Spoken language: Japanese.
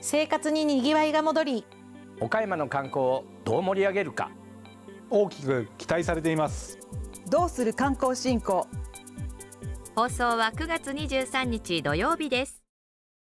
生活ににぎわいが戻り岡山の観光をどう盛り上げるか。大きく期待されています。どうする観光振興。放送は9月23日土曜日です。